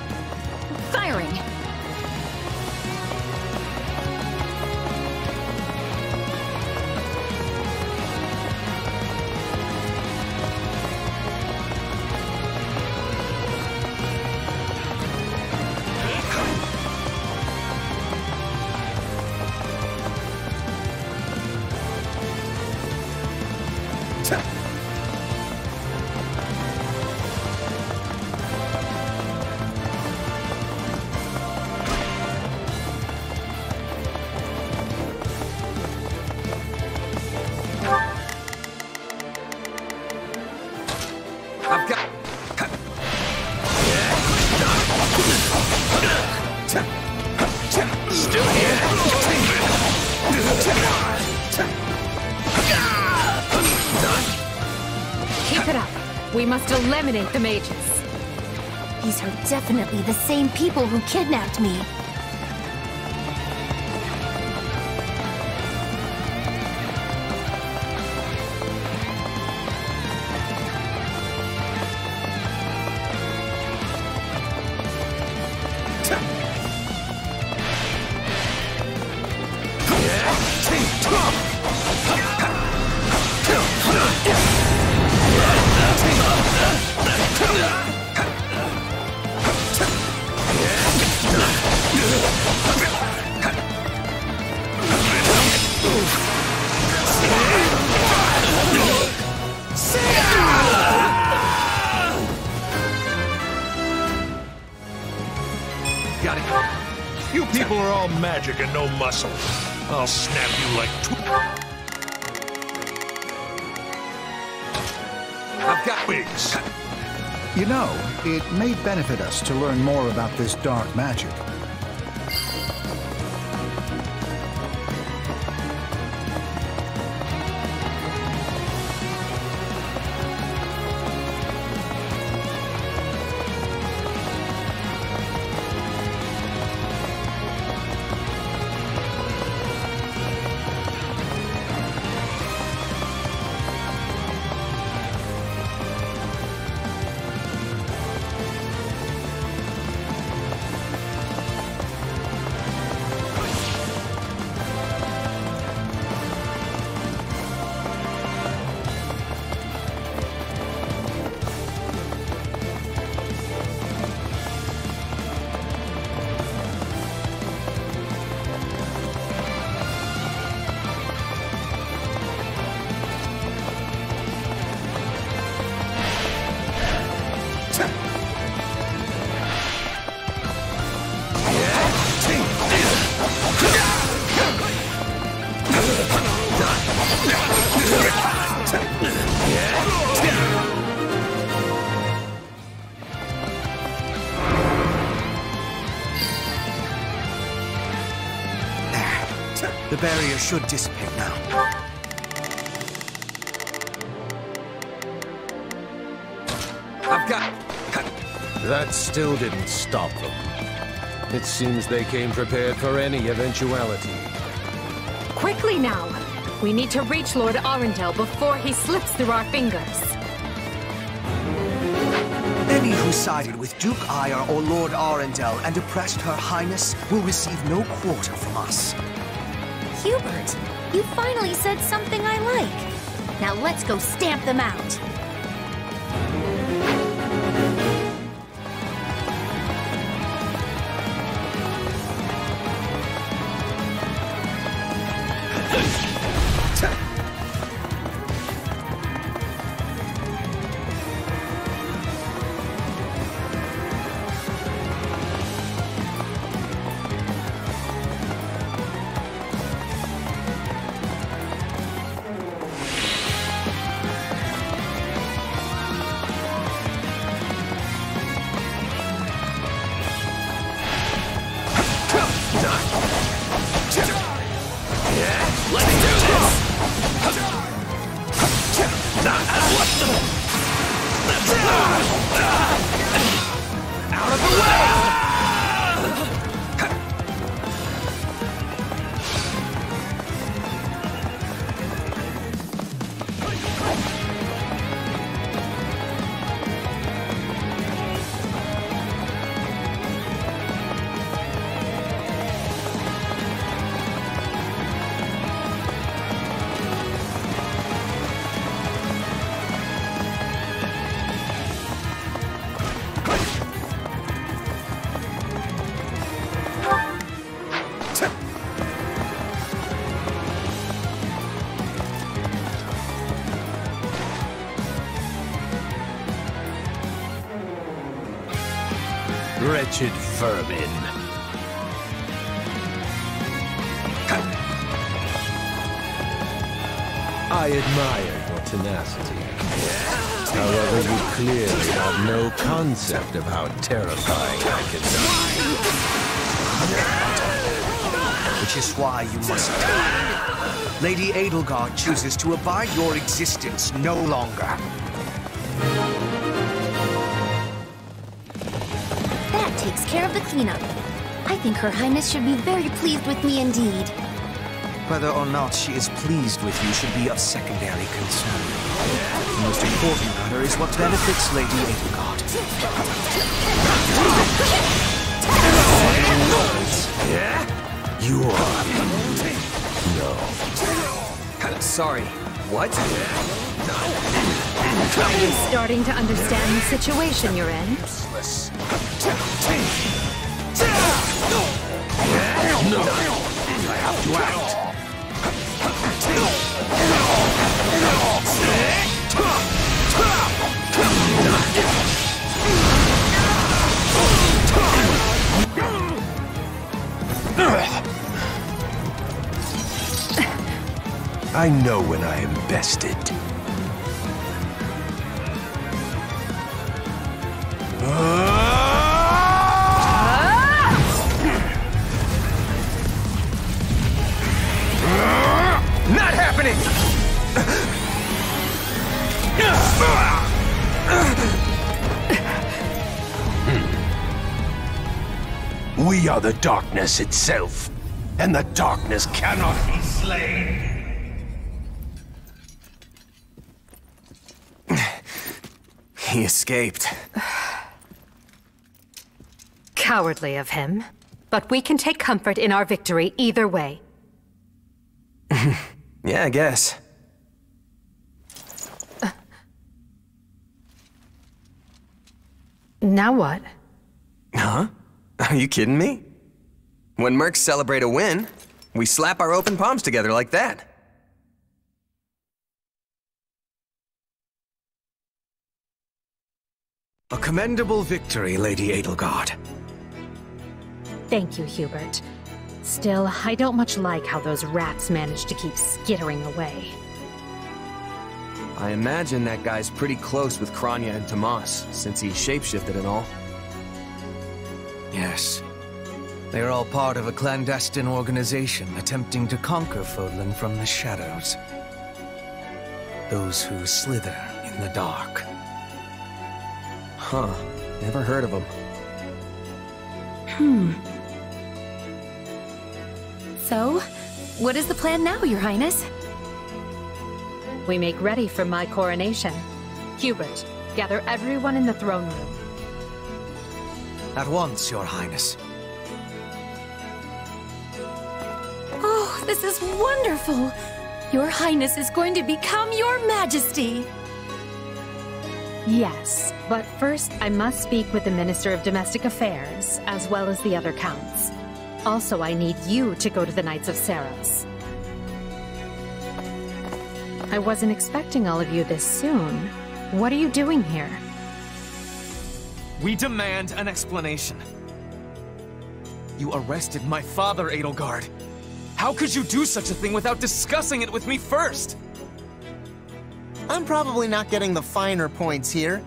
We must eliminate the mages. These are definitely the same people who kidnapped me. I'll snap you like tw- I've got wigs. You know, it may benefit us to learn more about this dark magic. The barrier should dissipate now. I've got... That still didn't stop them. It seems they came prepared for any eventuality. Quickly now! We need to reach Lord Arundel before he slips through our fingers. Any who sided with Duke Aegir or Lord Arundel and oppressed Her Highness will receive no quarter from us. Hubert, you finally said something I like. Now let's go stamp them out. I admire your tenacity. However, you clearly have no concept of how terrifying I can be. Which is why you must die. Lady Edelgard chooses to abide your existence no longer. That takes care of the cleanup. I think Her Highness should be very pleased with me indeed. Whether or not she is pleased with you should be of secondary concern. The most important matter is what benefits Lady Edelgard. You are. No. Sorry. What? I'm starting to understand the situation you're in. No. I have to act. I know when I am bested. Not happening! Hmm. We are the darkness itself, and the darkness cannot be slain. *sighs* He escaped. *sighs* Cowardly of him. But we can take comfort in our victory either way. *laughs* Yeah, I guess. Now what? Huh? Are you kidding me? When Mercs celebrate a win, we slap our open palms together like that. A commendable victory, Lady Edelgard. Thank you, Hubert. Still, I don't much like how those rats managed to keep skittering away. I imagine that guy's pretty close with Kronya and Tomas, since he shapeshifted and all. Yes. They are all part of a clandestine organization attempting to conquer Fodlan from the shadows. Those who slither in the dark. Huh. Never heard of them. Hmm. So, what is the plan now, Your Highness? We make ready for my coronation. Hubert, gather everyone in the throne room. At once, Your Highness. Oh, this is wonderful! Your Highness is going to become Your Majesty! Yes, but first I must speak with the Minister of Domestic Affairs, as well as the other counts. Also, I need you to go to the Knights of Seiros. I wasn't expecting all of you this soon. What are you doing here? We demand an explanation. You arrested my father, Edelgard. How could you do such a thing without discussing it with me first? I'm probably not getting the finer points here.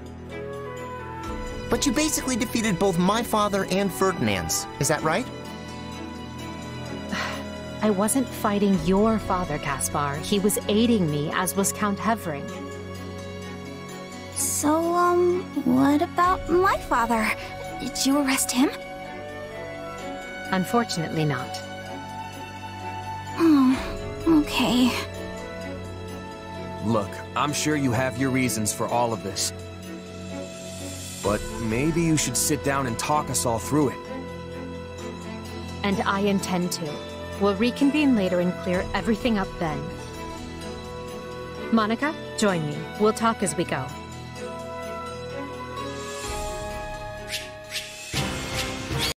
But you basically defeated both my father and Ferdinand's. Is that right? I wasn't fighting your father, Caspar. He was aiding me, as was Count Hevring. So, um, what about my father? Did you arrest him? Unfortunately not. Oh, okay. Look, I'm sure you have your reasons for all of this. But maybe you should sit down and talk us all through it. And I intend to. We'll reconvene later and clear everything up then. Monica, join me. We'll talk as we go.